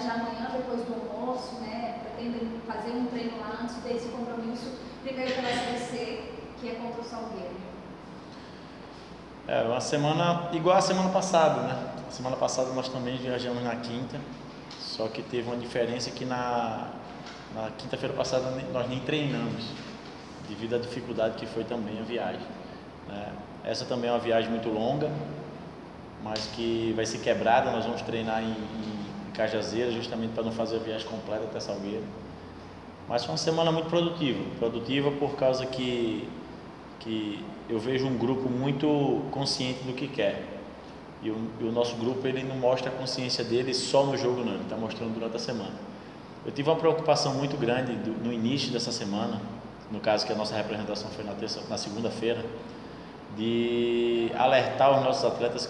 planejar amanhã, depois do almoço, né? Pretendem fazer um treino lá antes desse compromisso, primeiro pela SBC, que é contra o Salgueiro. É, uma semana igual a semana passada, né? A semana passada nós também viajamos na quinta, só que teve uma diferença que na, na quinta-feira passada nós nem treinamos, devido à dificuldade que foi também a viagem. Né? Essa também é uma viagem muito longa, mas que vai ser quebrada. Nós vamos treinar em, em Cajazeira, justamente para não fazer a viagem completa até Salgueiro. Mas foi uma semana muito produtiva. Produtiva por causa que, que eu vejo um grupo muito consciente do que quer. E o, e o nosso grupo ele não mostra a consciência dele só no jogo, não. Ele está mostrando durante a semana. Eu tive uma preocupação muito grande do, no início dessa semana, no caso que a nossa representação foi na, terça, na segunda-feira, de alertar os nossos atletas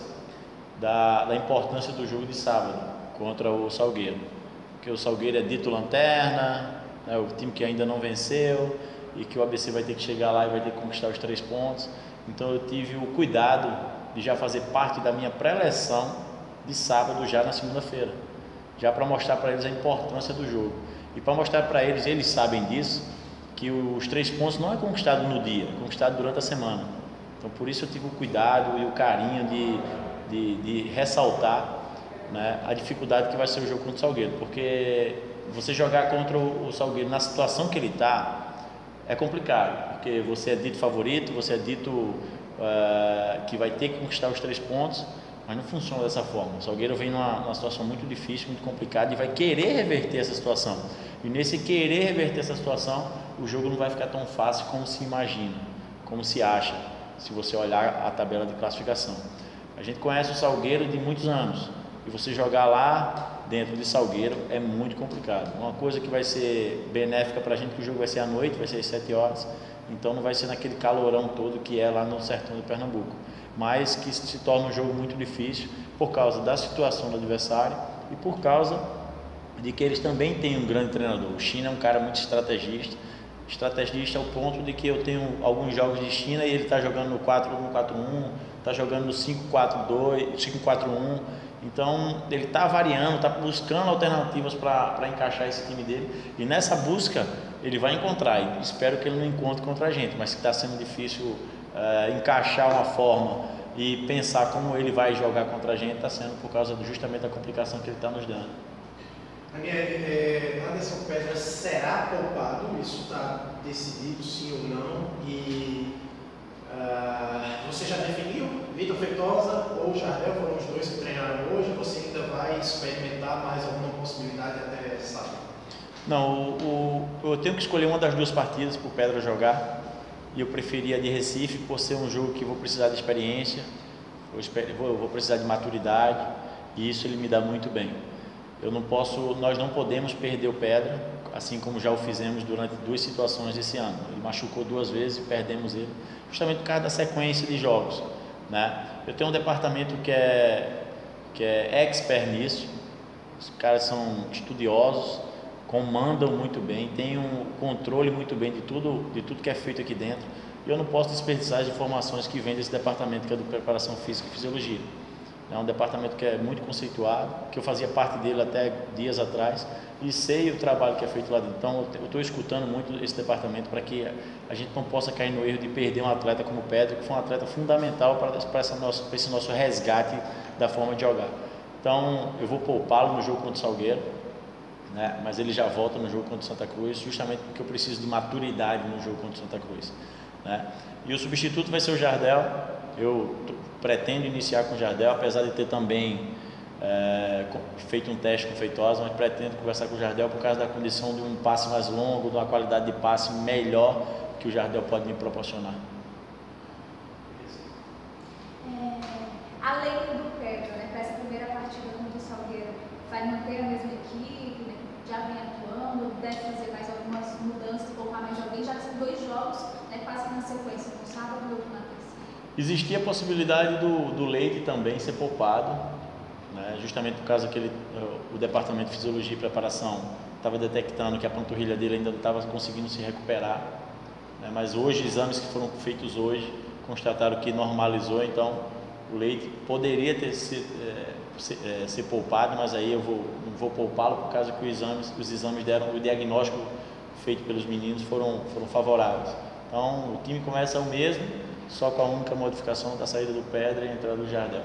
da, da importância do jogo de sábado contra o Salgueiro. Porque o Salgueiro é dito lanterna, né, o time que ainda não venceu e que o ABC vai ter que chegar lá e vai ter que conquistar os três pontos. Então eu tive o cuidado de já fazer parte da minha pré-eleção de sábado já na segunda-feira, já para mostrar para eles a importância do jogo. E para mostrar para eles, eles sabem disso, que os três pontos não é conquistado no dia, é conquistado durante a semana. Então por isso eu tive o cuidado e o carinho de de, de ressaltar né, a dificuldade que vai ser o jogo contra o Salgueiro, porque você jogar contra o Salgueiro na situação que ele está é complicado, porque você é dito favorito, você é dito uh, que vai ter que conquistar os três pontos, mas não funciona dessa forma. O Salgueiro vem numa, numa situação muito difícil, muito complicada e vai querer reverter essa situação. E nesse querer reverter essa situação, o jogo não vai ficar tão fácil como se imagina, como se acha, se você olhar a tabela de classificação. A gente conhece o Salgueiro de muitos anos e você jogar lá dentro de Salgueiro é muito complicado. Uma coisa que vai ser benéfica para a gente que o jogo vai ser à noite, vai ser às 7 horas, então não vai ser naquele calorão todo que é lá no sertão de Pernambuco, mas que se torna um jogo muito difícil por causa da situação do adversário e por causa de que eles também têm um grande treinador. O China é um cara muito estrategista, estrategista ao ponto de que eu tenho alguns jogos de China e ele está jogando no 4-1-4-1, está jogando no 5-4-2, 5-4-1. Então ele está variando, está buscando alternativas para encaixar esse time dele. E nessa busca ele vai encontrar. E espero que ele não encontre contra a gente, mas está sendo difícil uh, encaixar uma forma e pensar como ele vai jogar contra a gente, está sendo por causa justamente da complicação que ele está nos dando. Daniel, Anderson Pedra será poupado? Isso está decidido sim ou não? E uh, você já definiu Vitor Feitosa ou Jardel? Foram os dois que treinaram hoje? Você ainda vai experimentar mais alguma possibilidade até sábado? Não, o, o, eu tenho que escolher uma das duas partidas para o Pedra jogar. E eu preferia de Recife por ser um jogo que vou precisar de experiência, vou, vou precisar de maturidade. E isso ele me dá muito bem. Eu não posso, nós não podemos perder o Pedra, assim como já o fizemos durante duas situações desse ano. Ele machucou duas vezes e perdemos ele, justamente por causa da sequência de jogos. Né? Eu tenho um departamento que é, que é expert nisso, os caras são estudiosos, comandam muito bem, têm um controle muito bem de tudo, de tudo que é feito aqui dentro. E eu não posso desperdiçar as informações que vem desse departamento que é do preparação física e fisiologia. É um departamento que é muito conceituado, que eu fazia parte dele até dias atrás e sei o trabalho que é feito lá dentro. Então, eu estou escutando muito esse departamento para que a gente não possa cair no erro de perder um atleta como o Pedro, que foi um atleta fundamental para, esse nosso resgate da forma de jogar. Então, eu vou poupá-lo no jogo contra o Salgueiro, né? mas ele já volta no jogo contra o Santa Cruz, justamente porque eu preciso de maturidade no jogo contra o Santa Cruz. Né? E o substituto vai ser o Jardel. Eu pretendo iniciar com o Jardel, apesar de ter também é, feito um teste com Feitosa, mas pretendo conversar com o Jardel por causa da condição de um passe mais longo, de uma qualidade de passe melhor que o Jardel pode me proporcionar. É, além do Pedro, né, para essa primeira partida contra o Salgueiro, vai manter a mesma equipe, né, já vem atuando, deve fazer mais algumas mudanças, poupar mais alguém, já que são dois jogos, né, quase na sequência, no sábado e outro na Existia a possibilidade do, do leite também ser poupado, né? justamente por causa que ele, eh, o departamento de fisiologia e preparação estava detectando que a panturrilha dele ainda não estava conseguindo se recuperar. Né? Mas hoje, exames que foram feitos hoje constataram que normalizou, então o leite poderia ter sido é, eh, eh, poupado, mas aí eu vou, não vou poupá-lo por causa que os exames, os exames deram, o diagnóstico feito pelos meninos foram, foram favoráveis. Então o time começa o mesmo, só com a única modificação da saída do Pedra e entrada do Jardel.